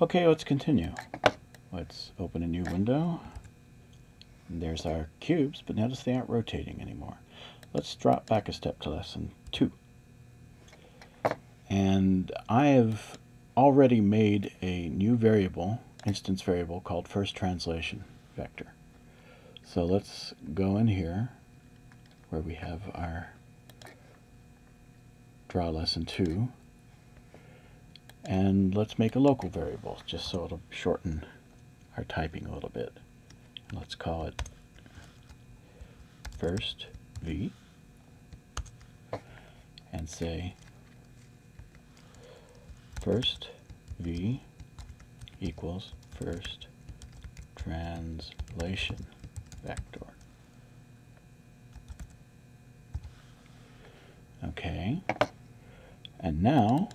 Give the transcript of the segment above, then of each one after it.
Okay, let's continue. Let's open a new window. And there's our cubes, but notice they aren't rotating anymore. Let's drop back a step to lesson two. And I have already made a new variable, instance variable, called first translation vector. So let's go in here where we have our draw lesson 2 and let's make a local variable just so it'll shorten our typing a little bit. Let's call it first v and say first v equals first translation vector. Okay. And now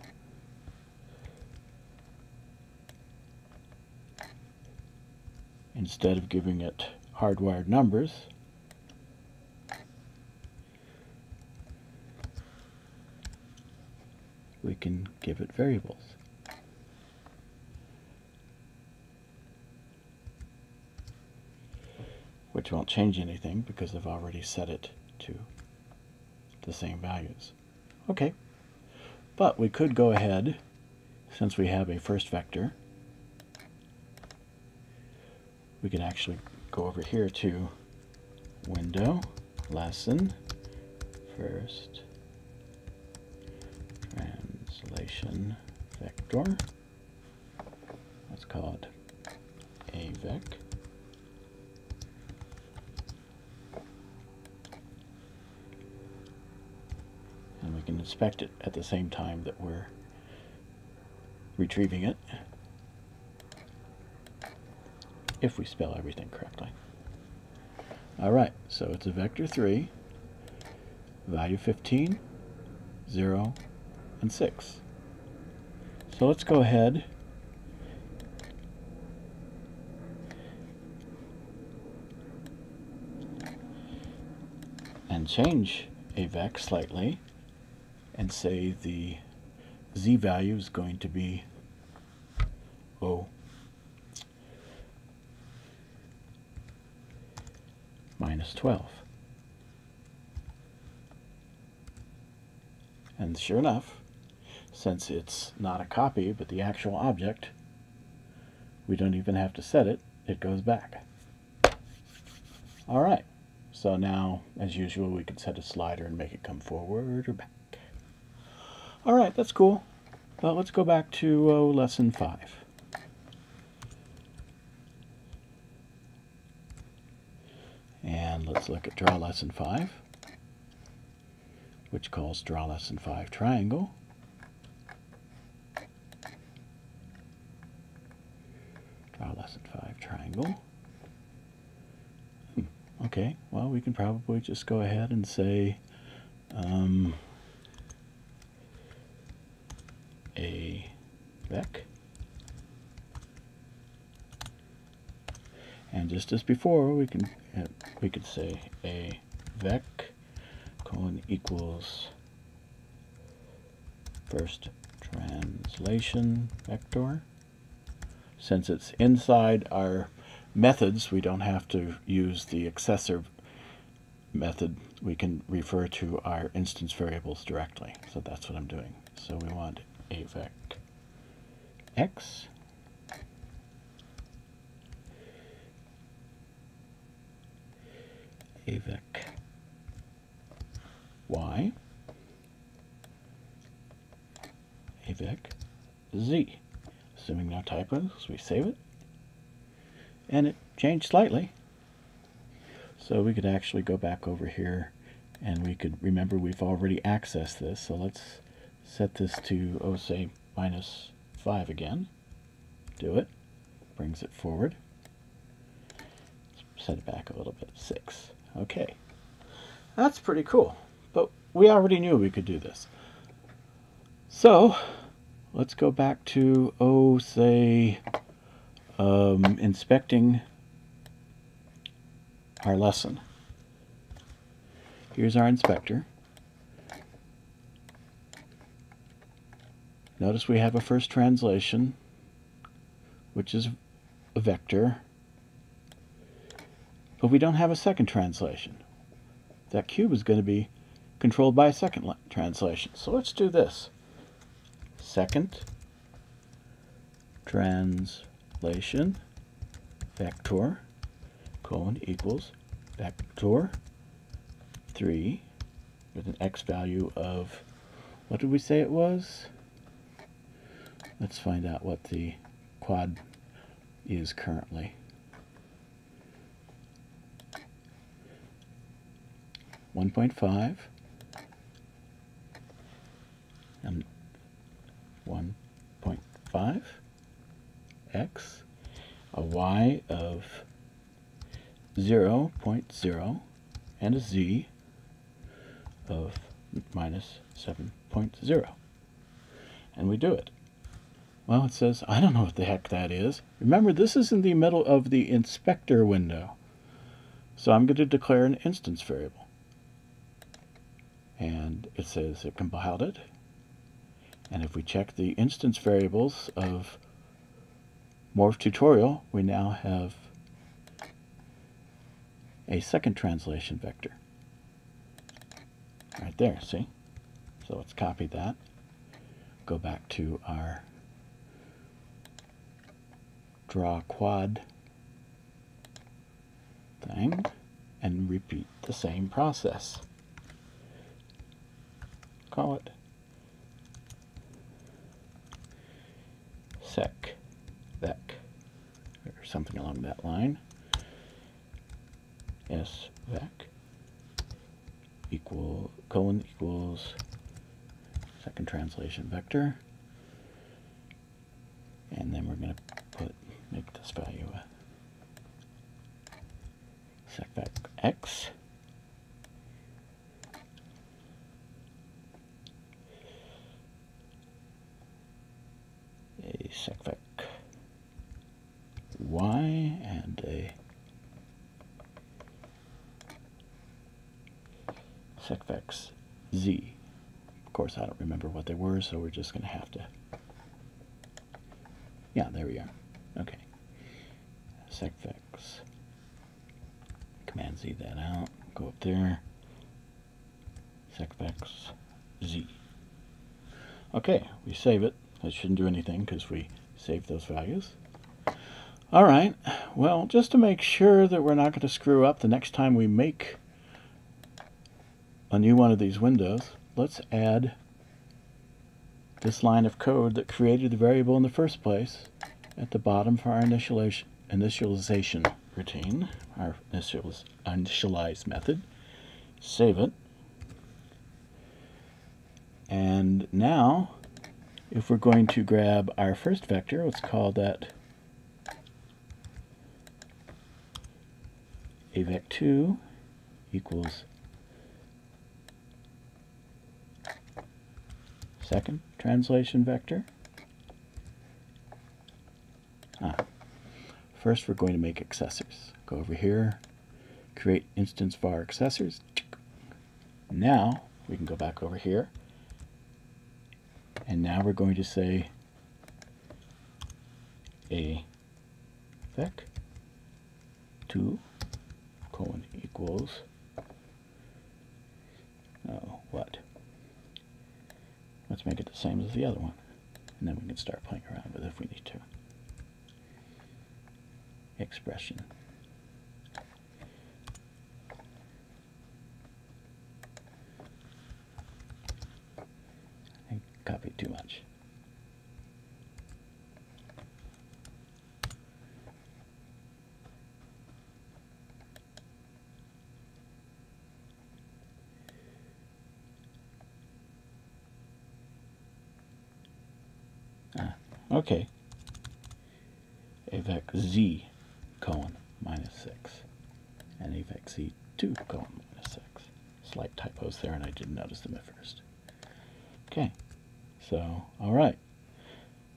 instead of giving it hardwired numbers we can give it variables. Which won't change anything because I've already set it to the same values. Okay, but we could go ahead, since we have a first vector, we can actually go over here to window, lesson, first, translation vector. Let's call it avec. And we can inspect it at the same time that we're retrieving it if we spell everything correctly. Alright, so it's a vector 3, value 15, 0, and 6. So let's go ahead and change a vec slightly and say the z value is going to be O minus 12. And sure enough, since it's not a copy but the actual object, we don't even have to set it, it goes back. Alright, so now, as usual, we can set a slider and make it come forward or back. Alright, that's cool. But let's go back to uh, lesson 5. And let's look at draw lesson 5, which calls draw lesson 5 triangle. Draw lesson 5 triangle. Hmm, okay, well, we can probably just go ahead and say um, a vec. And just as before, we can uh, we could say a vec colon equals first translation vector. Since it's inside our methods, we don't have to use the accessor method. We can refer to our instance variables directly. So that's what I'm doing. So we want a vec x avec y avec z. Assuming no typos, we save it. And it changed slightly. So we could actually go back over here and we could remember we've already accessed this. So let's set this to, oh, say, minus 5 again. Do it. Brings it forward. Set it back a little bit. 6. Okay. That's pretty cool. But we already knew we could do this. So, let's go back to, oh, say, um, inspecting our lesson. Here's our inspector. Notice we have a first translation which is a vector, but we don't have a second translation. That cube is going to be controlled by a second translation. So let's do this. Second translation vector colon equals vector 3 with an x value of, what did we say it was? Let's find out what the quad is currently. 1.5 and 1.5 x, a y of 0, 0.0, and a z of minus 7.0. And we do it. Well, it says, I don't know what the heck that is. Remember, this is in the middle of the inspector window. So I'm going to declare an instance variable. And it says it compiled it. And if we check the instance variables of Morph tutorial, we now have a second translation vector. Right there, see? So let's copy that. Go back to our draw quad thing and repeat the same process. Call it sec. Vec. Or something along that line. S. Vec. Equal colon equals second translation vector. And then we're going to put make this value a sec vec x a secvec y and a secvex z. Of course, I don't remember what they were, so we're just going to have to... Yeah, there we are. Okay. Secvex. Command Z that out. Go up there. Secvex Z. Okay, we save it. That shouldn't do anything because we saved those values. All right, well, just to make sure that we're not going to screw up the next time we make a new one of these windows, let's add this line of code that created the variable in the first place at the bottom for our initialization, routine, our initialize, initialize method. Save it. And now, if we're going to grab our first vector, let's call that avec2 equals second translation vector. Ah. First we're going to make accessors. Go over here, create instance var accessors. Now we can go back over here and now we're going to say a vec 2 colon equals oh what let's make it the same as the other one. And then we can start playing around with it if we need to. Expression. I copied too much Ah, okay. avec z colon minus 6 and avec z2 colon minus 6. Slight typos there and I didn't notice them at first. Okay, so all right.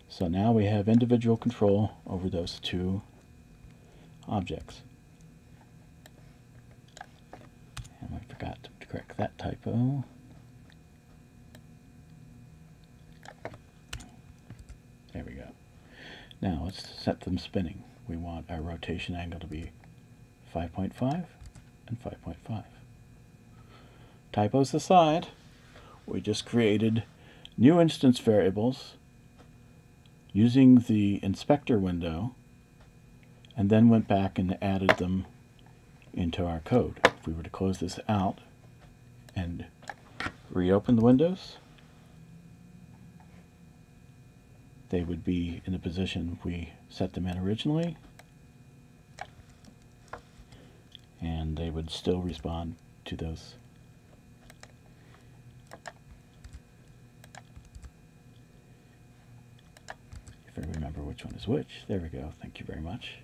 So now we have individual control over those two objects. And I forgot to correct that typo. Now let's set them spinning. We want our rotation angle to be 5.5 and 5.5. Typos aside, we just created new instance variables using the inspector window and then went back and added them into our code. If we were to close this out and reopen the windows, they would be in the position we set them in originally. And they would still respond to those. If I remember which one is which there we go. Thank you very much.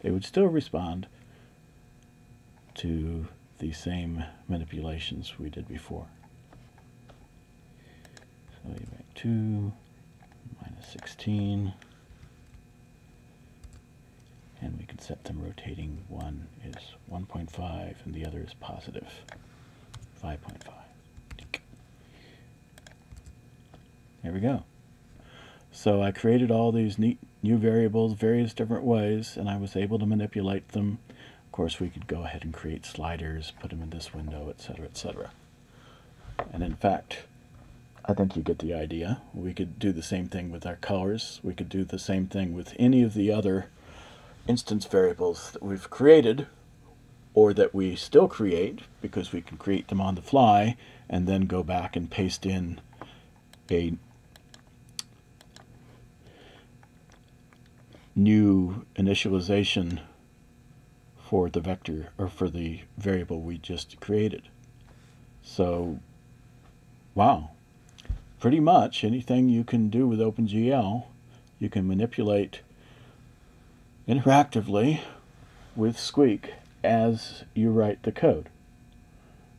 They would still respond to the same manipulations we did before. So you make 2 minus 16 and we can set them rotating. One is 1.5 and the other is positive 5.5. There we go. So I created all these neat new variables various different ways and I was able to manipulate them. Of course we could go ahead and create sliders, put them in this window, etc., etc. And in fact, I think you get the idea. We could do the same thing with our colors. We could do the same thing with any of the other instance variables that we've created or that we still create because we can create them on the fly and then go back and paste in a new initialization for the vector or for the variable we just created. So, wow, pretty much anything you can do with OpenGL, you can manipulate interactively with Squeak as you write the code.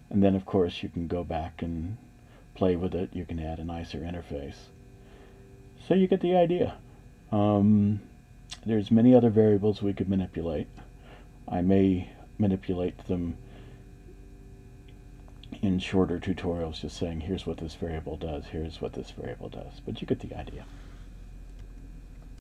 And then, of course, you can go back and play with it. You can add a nicer interface. So you get the idea. Um, there's many other variables we could manipulate. I may manipulate them in shorter tutorials just saying here's what this variable does, here's what this variable does. But you get the idea.